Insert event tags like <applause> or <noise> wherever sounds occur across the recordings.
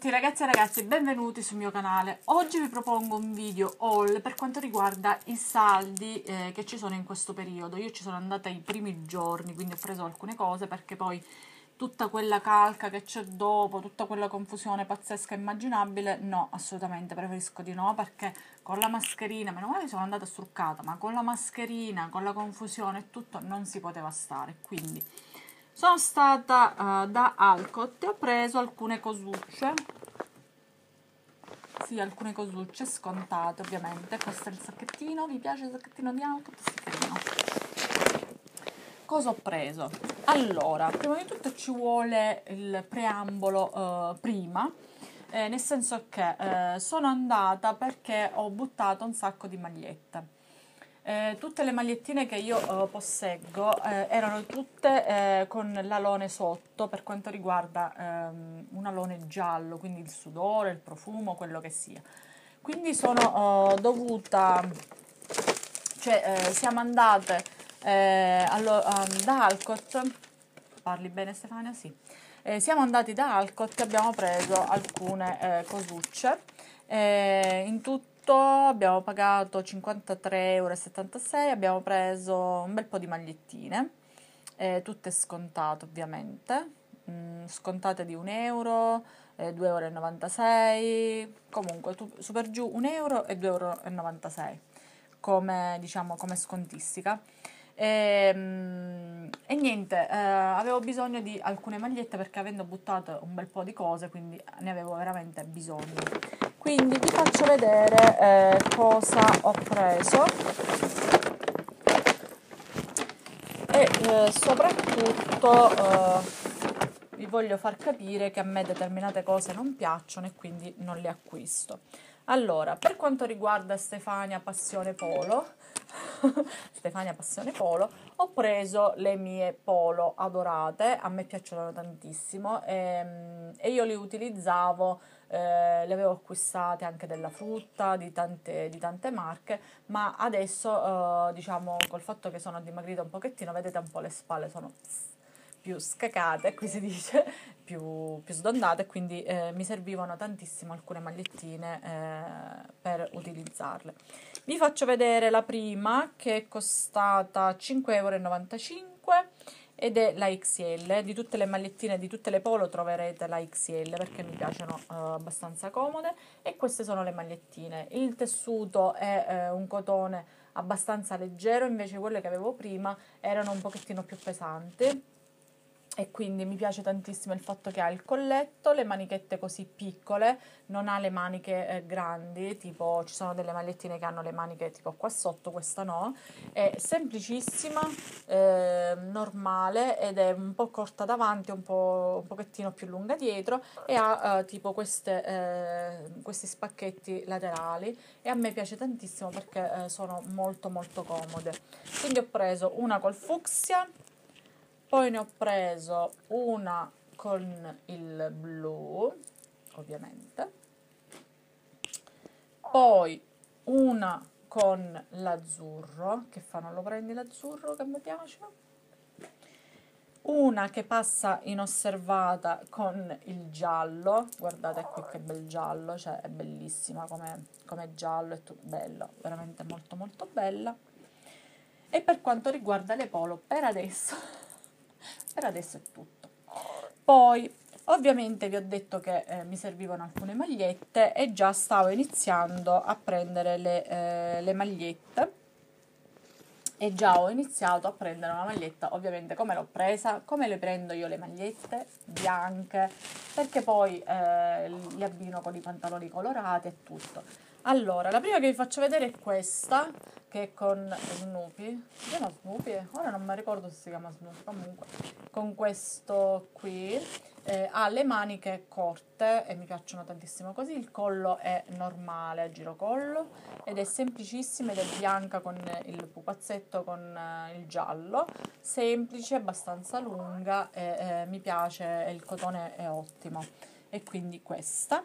tutti ragazzi e ragazze, benvenuti sul mio canale. Oggi vi propongo un video haul per quanto riguarda i saldi eh, che ci sono in questo periodo. Io ci sono andata i primi giorni, quindi ho preso alcune cose perché poi tutta quella calca che c'è dopo, tutta quella confusione pazzesca immaginabile, no, assolutamente preferisco di no perché con la mascherina, meno male sono andata struccata, ma con la mascherina, con la confusione e tutto non si poteva stare, quindi sono stata uh, da Alcott e ho preso alcune cosucce. Sì, alcune cosucce scontate ovviamente. Questo è il sacchettino, vi piace il sacchettino di Alcott? Sì, cosa ho preso? allora, prima di tutto ci vuole il preambolo uh, prima. Eh, nel senso che eh, sono andata perché ho buttato un sacco di magliette eh, tutte le magliettine che io eh, posseggo eh, erano tutte eh, con l'alone sotto per quanto riguarda ehm, un alone giallo, quindi il sudore, il profumo, quello che sia. Quindi sono eh, dovuta, cioè eh, siamo andate allo, um, da Alcott, parli bene Stefania? Sì. siamo andati da Alcott e abbiamo preso alcune cosucce. in tutto abbiamo pagato 53,76 euro, abbiamo preso un bel po' di magliettine, eh, tutte scontate ovviamente, mm, scontate di 1 euro, eh, 2,96 euro, comunque tu, super giù 1 euro e 2,96 euro come, diciamo, come scontistica. E, ehm, e niente, eh, avevo bisogno di alcune magliette perché avendo buttato un bel po' di cose, quindi ne avevo veramente bisogno. Quindi vi faccio vedere eh, cosa ho preso. E eh, soprattutto eh, voglio far capire che a me determinate cose non piacciono e quindi non le acquisto. Allora per quanto riguarda Stefania Passione Polo <laughs> Stefania Passione Polo ho preso le mie polo adorate a me piacciono tantissimo e, ehm, e io le utilizzavo eh, le avevo acquistate anche della frutta, di tante, di tante marche, ma adesso eh, diciamo col fatto che sono dimagrita un pochettino, vedete un po' le spalle sono più scacate, qui si dice, <laughs> più, più sdondate, quindi eh, mi servivano tantissimo alcune magliettine eh, per utilizzarle. Vi faccio vedere la prima che è costata 5,95 euro ed è la XL. Di tutte le magliettine, di tutte le polo troverete la XL perché mi piacciono uh, abbastanza comode e queste sono le magliettine. Il tessuto è uh, un cotone abbastanza leggero, invece quelle che avevo prima erano un pochettino più pesanti e quindi mi piace tantissimo il fatto che ha il colletto, le manichette così piccole, non ha le maniche eh, grandi, tipo ci sono delle magliettine che hanno le maniche tipo qua sotto, questa no, è semplicissima, eh, normale ed è un po' corta davanti, un, po', un pochettino più lunga dietro e ha eh, tipo queste, eh, questi spacchetti laterali e a me piace tantissimo perché eh, sono molto molto comode. Quindi ho preso una col fucsia poi ne ho preso una con il blu ovviamente. Poi una con l'azzurro che fa non lo prendi l'azzurro che mi piace. Una che passa inosservata con il giallo. Guardate qui che bel giallo cioè è bellissima come, come giallo è bello veramente molto molto bella. E per quanto riguarda le polo per adesso per adesso è tutto. Poi ovviamente vi ho detto che eh, mi servivano alcune magliette e già stavo iniziando a prendere le, eh, le magliette e già ho iniziato a prendere una maglietta, ovviamente come l'ho presa, come le prendo io le magliette bianche, perché poi eh, li abbino con i pantaloni colorati e tutto. Allora, la prima che vi faccio vedere è questa, che con Snoopy. Si chiama Snoopy? Ora non mi ricordo se si chiama Snoopy, comunque. Con questo qui. Eh, ha le maniche corte e mi piacciono tantissimo così. Il collo è normale, a girocollo, ed è semplicissima ed è bianca con il pupazzetto con eh, il giallo. Semplice, abbastanza lunga e eh, mi piace, il cotone è ottimo. E quindi questa.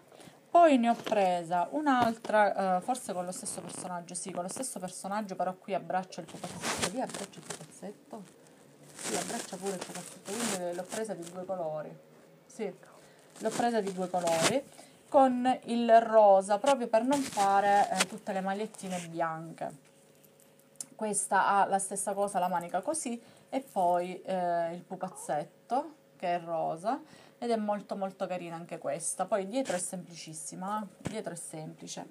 Poi ne ho presa un'altra, uh, forse con lo stesso personaggio, sì, con lo stesso personaggio, però qui abbraccia il pupazzetto, lì abbraccia il pupazzetto? Sì, abbraccia pure il pupazzetto, quindi l'ho presa di due colori. Sì, l'ho presa di due colori con il rosa proprio per non fare eh, tutte le magliettine bianche questa ha la stessa cosa la manica così e poi eh, il pupazzetto che è rosa ed è molto molto carina anche questa. Poi dietro è semplicissima dietro è semplice.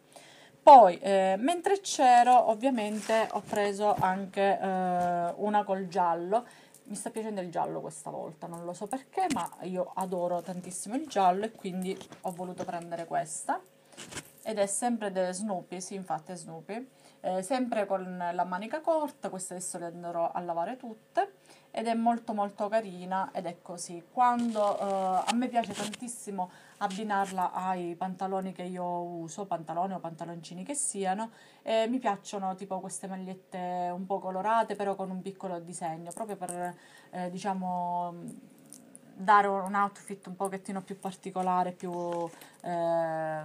Poi eh, mentre c'ero ovviamente ho preso anche eh, una col giallo. Mi sta piacendo il giallo questa volta, non lo so perché, ma io adoro tantissimo il giallo e quindi ho voluto prendere questa. Ed è sempre The Snoopy, sì infatti è Snoopy, eh, sempre con la manica corta, queste adesso le andrò a lavare tutte ed è molto molto carina ed è così. Quando eh, a me piace tantissimo abbinarla ai pantaloni che io uso, pantaloni o pantaloncini che siano, e mi piacciono tipo queste magliette un po' colorate però con un piccolo disegno, proprio per eh, diciamo dare un outfit un pochettino più particolare, più eh,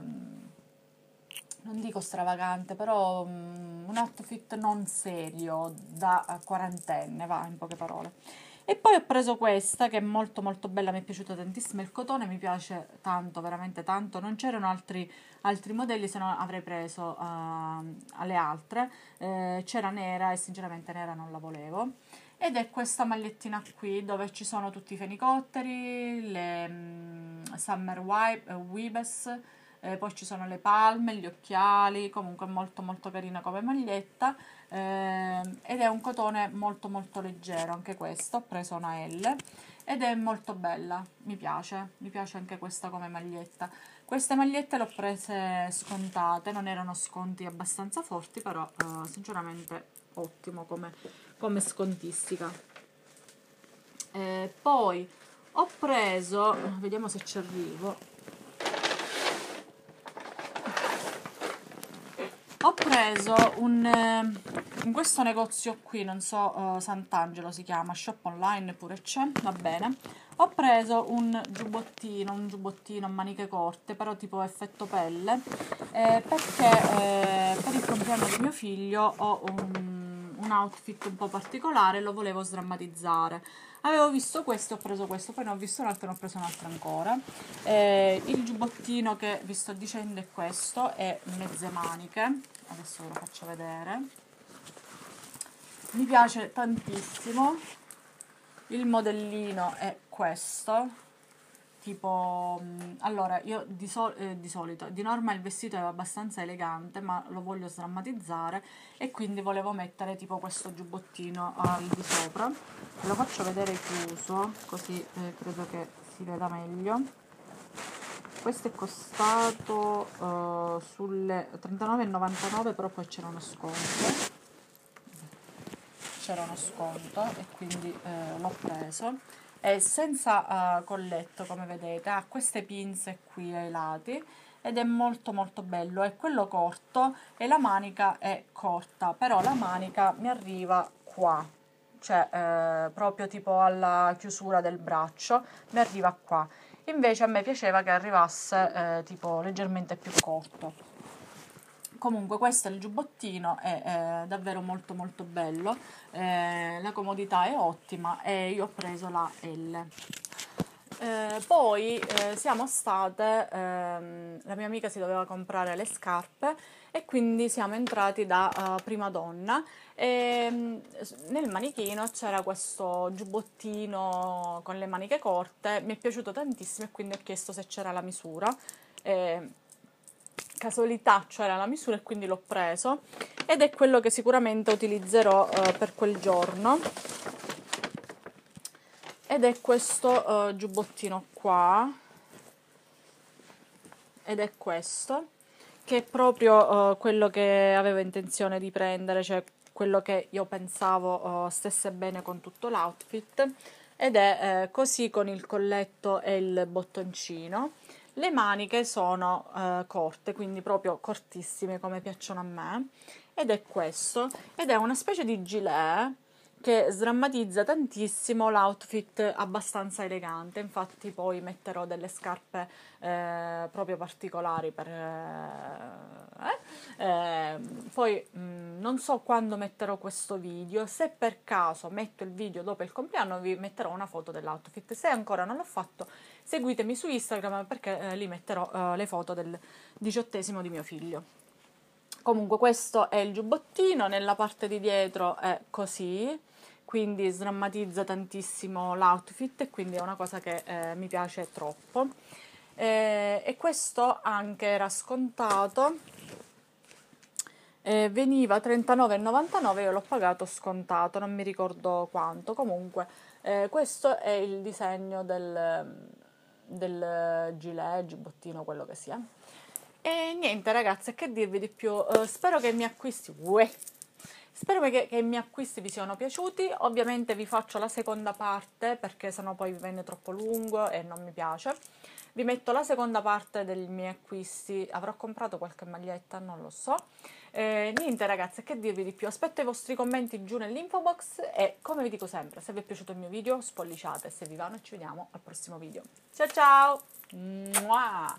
non dico stravagante, però um, un outfit non serio da quarantenne, va in poche parole. E poi ho preso questa che è molto molto bella, mi è piaciuta tantissimo, il cotone mi piace tanto, veramente tanto, non c'erano altri, altri modelli se no avrei preso uh, alle altre, eh, c'era nera e sinceramente nera non la volevo. Ed è questa magliettina qui dove ci sono tutti i fenicotteri, le um, Summer Wipe, uh, eh, poi ci sono le palme, gli occhiali, comunque molto molto carina come maglietta eh, ed è un cotone molto molto leggero anche questo, ho preso una L ed è molto bella, mi piace, mi piace anche questa come maglietta. Queste magliette le ho prese scontate, non erano sconti abbastanza forti, però eh, sinceramente ottimo come, come scontistica. Eh, poi ho preso, vediamo se ci arrivo, ho preso un eh, in questo negozio qui non so uh, Sant'Angelo si chiama shop online pure c'è va bene. Ho preso un giubbottino un giubbottino a maniche corte però tipo effetto pelle eh, perché eh, per il compleanno di mio figlio ho un, un outfit un po' particolare lo volevo sdrammatizzare. Avevo visto questo ho preso questo poi ne ho visto un altro ne ho preso un altro ancora. Eh, il giubbottino che vi sto dicendo è questo è mezze maniche. Adesso ve lo faccio vedere. Mi piace tantissimo. Il modellino è questo tipo mm, allora io di, sol eh, di, solito di norma il vestito è abbastanza elegante ma lo voglio sdrammatizzare e quindi volevo mettere tipo questo giubbottino al di sopra. Lo faccio vedere chiuso così eh, credo che si veda meglio. Questo è costato uh, sulle 39,99 però poi c'era uno sconto. C'era uno sconto e quindi eh, l'ho preso è senza uh, colletto come vedete. Ha queste pinze qui ai lati ed è molto molto bello. È quello corto e la manica è corta però la manica mi arriva qua. Cioè eh, proprio tipo alla chiusura del braccio mi arriva qua. Invece a me piaceva che arrivasse eh, tipo leggermente più corto comunque questo è il giubbottino è, è davvero molto molto bello. Eh, la comodità è ottima e io ho preso la L. Eh, poi eh, siamo state ehm, la mia amica si doveva comprare le scarpe e quindi siamo entrati da uh, prima donna. E um, nel manichino c'era questo giubbottino con le maniche corte mi è piaciuto tantissimo e quindi ho chiesto se c'era la misura. E, casualità c'era la misura e quindi l'ho preso. Ed è quello che sicuramente utilizzerò uh, per quel giorno. Ed è questo uh, giubbottino qua. Ed è questo che è proprio uh, quello che avevo intenzione di prendere, cioè quello che io pensavo uh, stesse bene con tutto l'outfit. Ed è eh, così con il colletto e il bottoncino. Le maniche sono eh, corte, quindi proprio cortissime come piacciono a me. Ed è questo. Ed è una specie di gilet che sdrammatizza tantissimo l'outfit abbastanza elegante. Infatti poi metterò delle scarpe eh, proprio particolari per, eh, eh, poi mh, mm, non so quando metterò questo video, se per caso metto il video dopo il compleanno vi metterò una foto dell'outfit, se ancora non l'ho fatto seguitemi su Instagram perché eh, lì metterò eh, le foto del diciottesimo di mio figlio. Comunque questo è il giubbottino, nella parte di dietro è così, quindi sdrammatizza tantissimo l'outfit e quindi è una cosa che eh, mi piace troppo. Eh, e questo anche era scontato. Eh, veniva 39,99 io l'ho pagato scontato non mi ricordo quanto. Comunque eh, questo è il disegno del, del gilet giubbottino quello che sia. E niente ragazze che dirvi di più? Uh, spero che i miei acquisti. Uè, spero che, che i miei acquisti vi siano piaciuti. Ovviamente vi faccio la seconda parte perché sennò poi vi viene troppo lungo e non mi piace. Vi metto la seconda parte dei miei acquisti. Avrò comprato qualche maglietta? Non lo so. Eh, niente ragazzi che dirvi di più? Aspetto i vostri commenti giù nell'info box e come vi dico sempre se vi è piaciuto il mio video spolliciate se vi va noi ci vediamo al prossimo video. Ciao ciao! Mua!